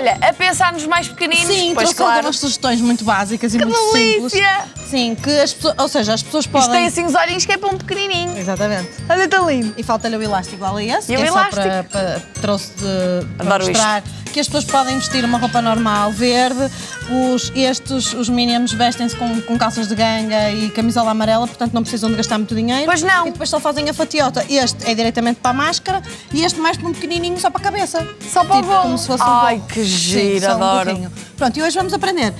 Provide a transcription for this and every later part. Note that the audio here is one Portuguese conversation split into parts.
Olha, a pensar nos mais pequeninos, Sim, pois trouxe claro. algumas sugestões muito básicas e Que muito delícia! simples. Sim, que as pessoas, ou seja, as pessoas Isto tem podem. assim os olhinhos que é para um pequenininho. Exatamente. Olha, tão lindo. E falta-lhe o elástico igual a esse, E que o é elástico? só para, para trouxe de, para Adoro mostrar que as pessoas podem vestir uma roupa normal, verde, os, estes, os mínimos vestem-se com, com calças de ganga e camisola amarela, portanto não precisam de gastar muito dinheiro. Pois não. E depois só fazem a fatiota. Este é diretamente para a máscara e este mais para um pequenininho só para a cabeça. Só para o tipo, bolo. como se fosse um Ai, bolo. que Sim, giro, só um adoro. gorrinho. Pronto, e hoje vamos aprender.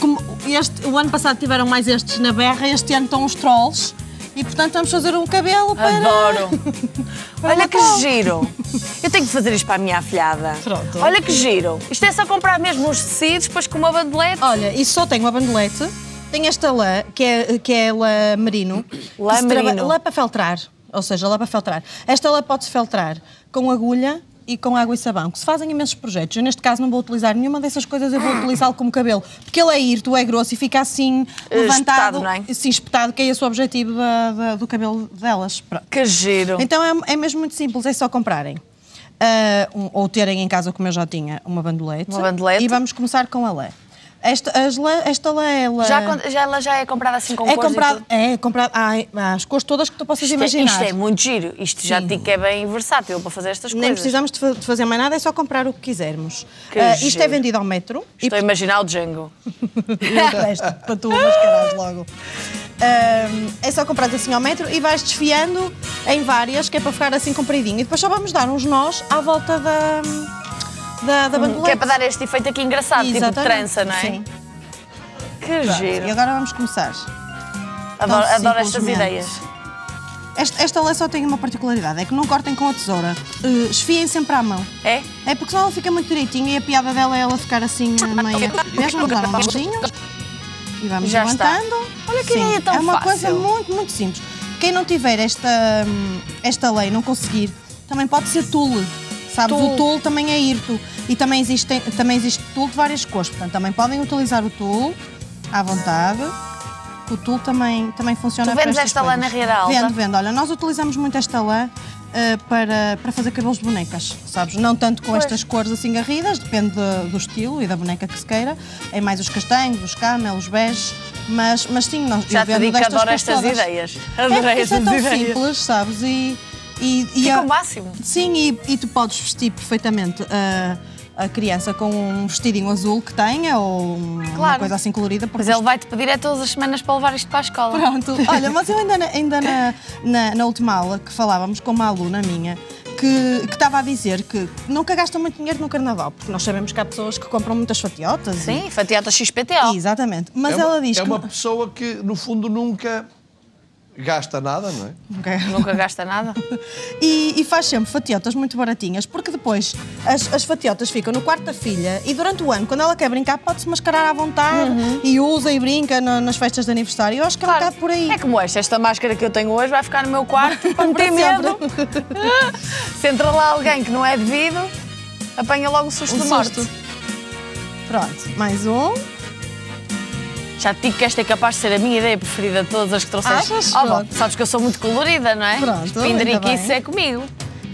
Como este, o ano passado tiveram mais estes na berra, este ano estão os trolls. E portanto vamos fazer um cabelo para. Adoro. Olha que giro. Eu tenho que fazer isto para a minha afilhada. Pronto. Olha que giro. Isto é só comprar mesmo os tecidos, depois com uma bandelete. Olha, isso só tem uma bandelete. Tem esta lã, que é, que é lã merino. Lã se traba-. Lã para feltrar. Ou seja, lã para feltrar. Esta lã pode-se feltrar com agulha e com água e sabão, que se fazem imensos projetos. Eu, neste caso, não vou utilizar nenhuma dessas coisas, eu vou utilizá-lo como cabelo. Porque ele é hirto, é grosso e fica assim Eh, levantado, espetado, não é? assim espetado, que é esse o objetivo da- da- do cabelo delas. Pronto. Que giro. Então é, é mesmo muito simples, é só comprarem. Ah, um- ou terem em casa, como eu já tinha, uma bandolete. Uma bandolete. E vamos começar com a lã. Esta, as lã, esta ela... Já, con- já, ela já é comprada assim com é cores e comprado, é comprado, há, há as cores todas que tu possas Isto é, imaginar. isto é muito giro. Isto já Sim. te digo que é bem versátil para fazer estas Nem coisas. precisamos de fa- de fazer mais nada, é só comprar o que quisermos. Que Ah, isto é vendido ao metro. Estou a imaginar o Django. e para tu mascarares logo. Ahm, é só comprar assim ao metro e vais desfiando em várias, que é para ficar assim compridinho. E depois só vamos dar uns nós à volta da, da, da. Que é para dar este efeito aqui engraçado, tipo de Exatamente, trança, não é? Sim. Que Pronto, giro. E agora vamos começar. Adoro, Tão adoro estas ideias. Esta, esta lã só tem uma particularidade, é que não cortem com a tesoura. Uh, esfiem sempre à mão. É? É porque senão ela fica muito direitinha e a piada dela é ela ficar assim. Vês, vamos dar um mãozinho e vamos Já está. levantando. Olha que Sim, ideia tão É uma fácil. coisa muito, muito simples. Quem não tiver esta, hum, esta lei não conseguir, também pode ser tule. Sabes, o tule também é hirto. E também existe, também existe tule de várias cores. Portanto, também podem utilizar o tule à vontade. O tule também, também funciona Tu para vendes esta lã na Riera Alta? Vendo, vendo. Olha, nós utilizamos muito esta lã eh, para, para fazer cabelos de bonecas, sabes? Não tanto com Pois. estas cores assim garridas, depende de- do estilo e da boneca que se queira. É mais os castanhos, os camel, os beges. Mas, mas sim, nós Já eu te vendo digo que adoro estas todas. ideias. É Adorei é estas tão ideias. simples, sabes? E, e, e Fica o máximo. Sim, e, e tu podes vestir perfeitamente a, a criança com um vestidinho azul que tenha ou uma Claro. coisa assim colorida. porque Mas ele vai-te pedir é todas as semanas para levar isto para a escola. Pronto. Olha, mas eu ainda, na, ainda na, na, na última aula que falávamos com uma aluna minha que, que estava a dizer que nunca gasta muito dinheiro no carnaval, porque nós sabemos que há pessoas que compram muitas fatiotas. e- Sim, fatiata XPTO. Exatamente. Mas é uma, ela diz é que. uma pessoa que, no fundo, nunca gasta nada, não é? Ok. Nunca gasta nada. E, e faz sempre fatiotas muito baratinhas, porque depois as, as fatiotas ficam no quarto da filha e durante o ano, quando ela quer brincar, pode-se mascarar à vontade e usa e brinca na- nas festas de aniversário. Eu acho que é um bocado por aí. É como esta, esta máscara que eu tenho hoje vai ficar no meu quarto para me ter medo. Se entra lá alguém que não é devido, apanha logo o susto Um de morte. susto. Pronto, mais um. Já te digo que esta é capaz de ser a minha ideia preferida de todas as que trouxeste. Achas? Oh, bom, sabes que eu sou muito colorida, não é? Pronto, Pindariquice ainda bem. é comigo.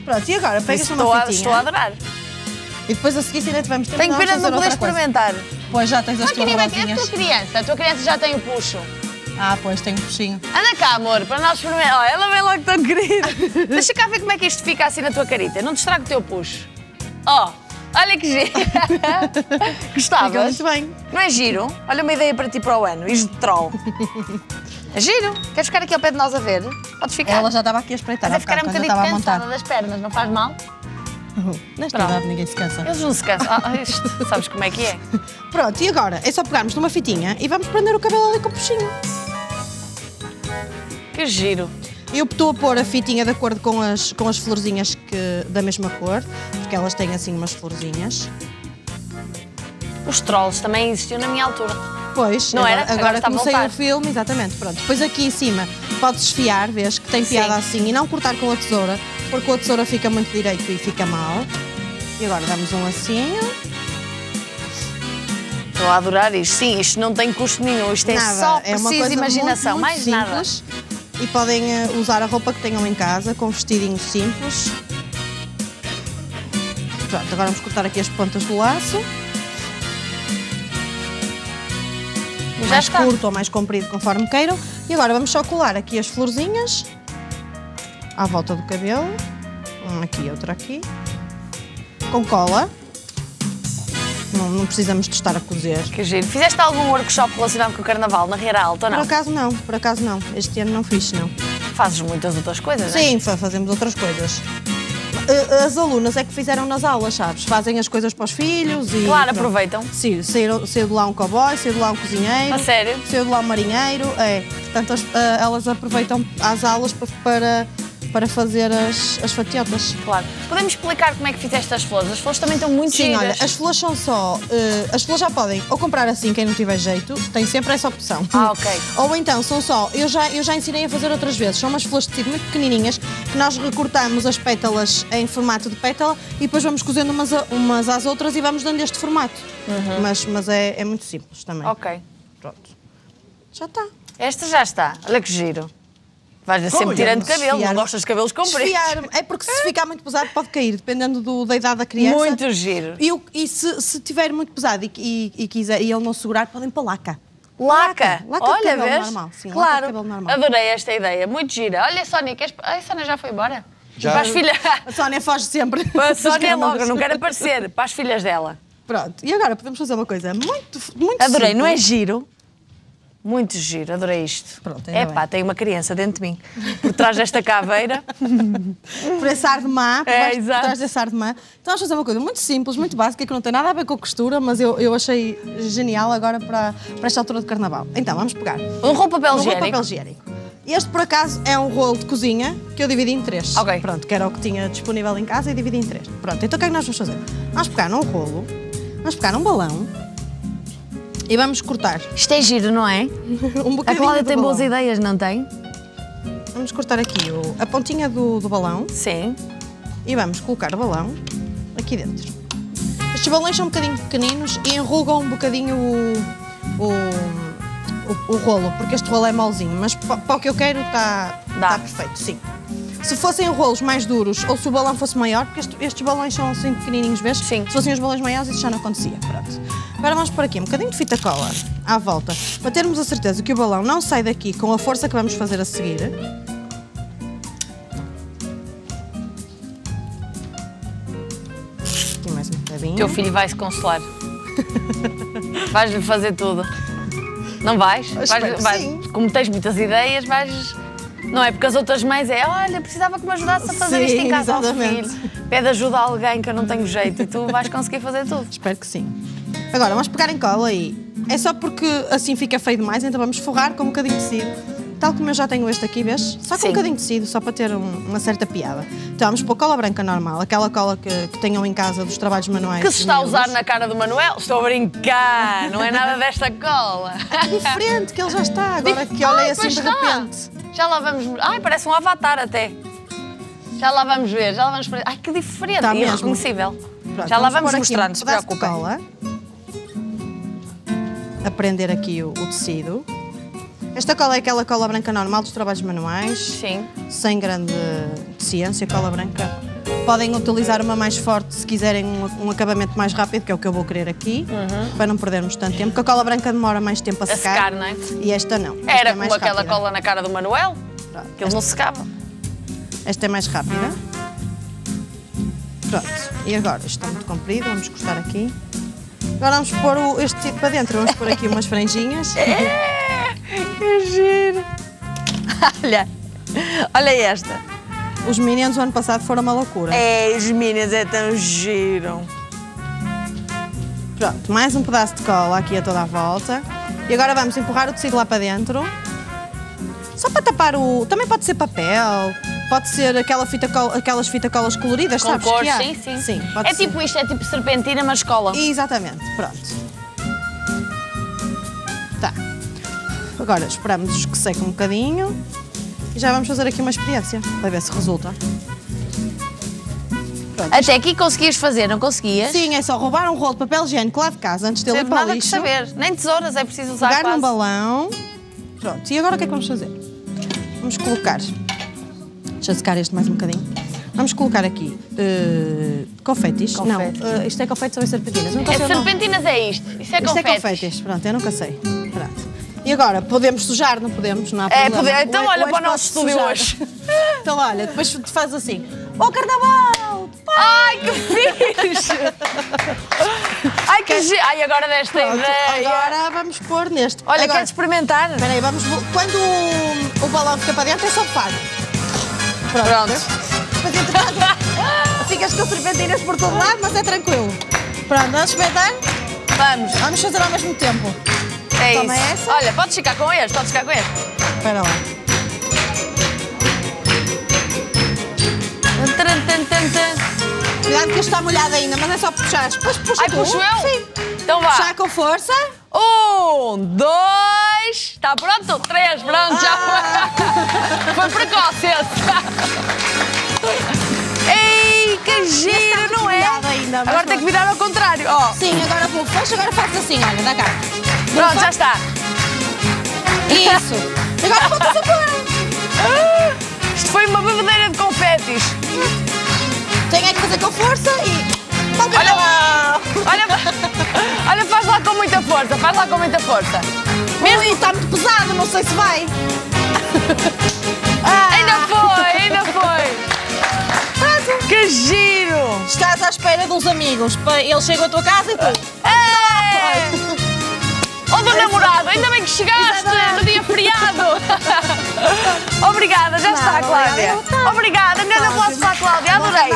Pronto, e agora? Pegas Isso uma estou, a, fitinha. estou a adorar. E depois a seguir, se ainda tivermos tempo, Tenho vamos pena de não poder experimentar. Pois já tens as Ah, tuas Kiribati, é a rodinhas. tua criança. A tua criança já tem o puxo. Ah, pois, tenho um puxinho. Anda cá, amor, para nós experimentar. Oh, ela vem logo tão querida. Deixa cá ver como é que isto fica assim na tua carita. Não te o teu puxo. Oh, olha que giro. Gostavas? Muito bem. Não é giro? Olha uma ideia para ti para o ano. Isto de troll. É giro? Queres ficar aqui ao pé de nós a ver? Podes ficar. Ela já estava aqui a espreitar Mas é há ficar um bocadinho a cansada das pernas, não faz mal? Nesta Pronto. idade ninguém se cansa. Eles não se cansam. Ah, isto, sabes como é que é? Pronto, e agora? É só pegarmos numa fitinha e vamos prender o cabelo ali com o puxinho. Que giro. Eu estou a pôr a fitinha de acordo com as, com as florzinhas que, da mesma cor, porque elas têm assim umas florzinhas. Os trolls também existiam na minha altura. Pois, Não agora, era? Agora está a comecei o filme, exatamente, pronto. Depois aqui em cima podes esfiar, vês, que tem piada Sim. assim, e não cortar com a tesoura, porque a tesoura fica muito direito e fica mal. E agora damos um lacinho. Estou a adorar isto. Sim, isto não tem custo nenhum. Isto é nada, só é coisa imaginação, mais muito nada e podem eh, usar a roupa que tenham em casa com um vestidinho simples. Pronto, agora vamos cortar aqui as pontas do laço. Mais está. curto ou mais comprido, conforme queiram. E agora vamos só colar aqui as florzinhas à volta do cabelo. Aqui, outra aqui. Com cola. Não, não precisamos de estar a cozer. Que giro. Fizeste algum workshop relacionado com o carnaval na Riera Alta ou Por não? acaso não, por acaso não. Este ano não fiz, não. Fazes muitas outras coisas, não é? Sim, fa- fazemos outras coisas. Eh, As alunas é que fizeram nas aulas, sabes? Fazem as coisas para os filhos e. Claro, pronto. aproveitam. Sim, saiu, saiu de lá um cowboy, saiu de lá um cozinheiro. A sério? Saiu de lá um marinheiro. É. Portanto, as- eh, elas aproveitam as aulas pa- para, para fazer as, as fatiotas. Claro. Podemos explicar como é que fizeste as flores? As flores também estão muito Sim, giras. olha, as flores são só. eh, as flores já podem ou comprar assim, quem não tiver jeito, tem sempre essa opção. Ah, ok. Ou então são só. Eu já, eu já ensinei a fazer outras vezes. São umas flores de tecido muito pequenininhas que nós recortamos as pétalas em formato de pétala e depois vamos cozendo umas, a- umas às outras e vamos dando este formato. Mas, mas é, é muito simples também. Uhum. Ok. Pronto. Já está. Esta já está. Olha que giro. Vais sempre tirando é? cabelo, não gostas de cabelos compridos. Desfiar. É porque se ficar muito pesado pode cair, dependendo do- da idade da criança. Muito giro. E, e se, se tiver muito pesado e, e, e quiser e ele não segurar, podem para laca. Laca. Laca de Olha, cabelo vês? normal, sim, laca de claro. cabelo normal. Adorei esta ideia. Muito gira. Olha, Sónia, queres... Ai, a Sónia já foi embora. Já. Para as filhas... A Sónia foge sempre. Para a Sónia logo, câmaras. não quero aparecer. Para as filhas dela. Pronto, e agora podemos fazer uma coisa muito, muito Adorei, não é simples. giro? Muito giro, adorei isto. Pronto, É pá, tem uma criança dentro de mim. Por trás desta caveira. Por esse ar de má, por, É, por trás desse ar de má. Então vamos fazer uma coisa muito simples, muito básica, que não tem nada a ver com a costura, mas eu, eu achei genial agora para, para esta altura de carnaval. Então, vamos pegar Um rolo papel um rolo higiênico. papel higiênico. Este, por acaso, é um rolo de cozinha que eu dividi em três. Ok. Pronto, que era o que tinha disponível em casa e dividi em três. Pronto, então o que é que nós vamos fazer? Vamos pegar num rolo, vamos pegar num balão e vamos cortar Isto é giro, não é? um A bocadinho Cláudia do tem boas ideias, não tem? Vamos cortar aqui o- a pontinha do, do balão Sim. e vamos colocar o balão aqui dentro. Estes balões são um bocadinho pequeninos e enrugam um bocadinho o, o, o- o rolo, porque este rolo é molzinho, mas pa- para o que eu quero está está perfeito, sim. Se fossem rolos mais duros ou se o balão fosse maior, porque este- estes balões são assim pequenininhos, vês? Sim. Se fossem os balões maiores, isso já não acontecia. Pronto. Agora vamos por aqui um bocadinho de fita cola à volta, para termos a certeza que o balão não sai daqui com a força que vamos fazer a seguir. Aqui mais um bocadinho. O teu filho vai se consolar. Vais-lhe fazer tudo. Não vais? vais, vais- sim. Como tens muitas ideias, vais. Não é porque as outras mães é, olha, precisava que me ajudasse a fazer isto em Sim, casa ao exatamente. filho. Pede ajuda a alguém que eu não tenho jeito e tu vais conseguir fazer tudo. Espero que sim. Agora, vamos pegar em cola aí. É só porque assim fica feio demais, então vamos forrar com um bocadinho de tecido. Tal como eu já tenho este aqui, vês? Só com Sim. um bocadinho de tecido, só para ter um- uma certa piada. Então vamos pôr cola branca normal, aquela cola que, que tenham em casa dos trabalhos manuais. Que se está a usar na cara do Manuel? Estou a brincar, não é nada desta cola. Diferente, que ele já está, agora que olhei Ai, assim de está. Já lá vamos. Ai, parece um avatar até. Já lá vamos ver, já lá vamos. Ai, que diferente Está e mesmo. reconhecível. Pronto, já lá vamos mostrar, não se pedaço de preocupem. cola. A prender aqui o, o tecido. Esta cola é aquela cola branca normal dos trabalhos manuais. Sim. sem grande ciência, cola branca. Podem utilizar uma mais forte se quiserem um, um acabamento mais rápido, que é o que eu vou querer aqui, para não perdermos tanto tempo, porque a cola branca demora mais tempo a Uhum. A secar. secar, não é? E esta não. Esta Era é como aquela rápida. cola na cara do Manuel, Pronto, que ele não secava. Esta é mais rápida. Pronto. E agora, isto está muito comprido, vamos cortar aqui. Agora vamos pôr o- este tipo para dentro, vamos pôr aqui umas franjinhas. Que giro! Olha, olha esta. Os Minions o ano passado foram uma loucura. É, os Minions é tão giro. Pronto, mais um pedaço de cola aqui a toda a volta. E agora vamos empurrar o tecido lá para dentro. Só para tapar o. Também pode ser papel, pode ser aquela fita cola- aquelas fita colas coloridas, Com sabes? cor, que há? sim, sim. É ser. tipo isto, é tipo serpentina, mas cola. Exatamente, pronto. Tá. Agora esperamos que seque um bocadinho e já vamos fazer aqui uma experiência para ver se resulta. Até aqui conseguias fazer, não conseguias? Sim, é só roubar um rolo de papel higiênico lá de casa antes de ele ir para o lixo. saber. Nem tesouras é preciso usar pegar quase. num balão. Pronto, e agora o que é que vamos fazer? Vamos colocar. Deixa secar este mais um bocadinho. Vamos colocar aqui confetes. Confetes. Não, eh, isto é confetes ou é serpentinas? Nunca É serpentinas é isto. Isso é Isto é confetes, pronto, eu nunca sei. E agora, podemos sujar, não podemos? Não há É, problema. poder- então olha para o nosso estúdio hoje. então olha, depois tu fazes assim. Bom carnaval! Ai, que fixe! Ai, que giro! Ai, agora desta Pronto, ideia. agora vamos pôr neste. Olha, agora, queres experimentar? Espera aí, vamos. Quando o, o balão fica para dentro, é só fado. Pronto. Pronto. Depois, entretanto, ficas com serpentinas por todo lado, mas é tranquilo. Pronto, vamos experimentar? Vamos. Vamos fazer ao mesmo tempo. É Toma isso. essa. Olha, podes ficar com este, podes ficar com este. Espera lá. Tan, tan, tan, tan. Cuidado que está molhado ainda, mas é só puxar. Depois puxa Ai, tu. puxo eu? Sim. Então vá. Puxar com força. Um, dois. Está pronto? Três, pronto, já foi. Foi precoce esse. Bufa. Agora faz assim, olha, dá cá. pronto, já está. Isso. Agora voltas a pôr. Ah, Isto foi uma bebedeira de confetes. Tem é que fazer com força e. Olha, carnaval! olha, olha, faz lá com muita força, faz lá com muita força. Mesmo está muito pesado, não sei se vai. Ainda Que giro. Estás à espera de uns amigos. Eles chegam à tua casa e tu. Ei! Ô, do namorado, ainda bem que chegaste no dia feriado. Obrigada, já está, Nada, Cláudia. obrigada. Um grande aplauso para a Cláudia, adorei.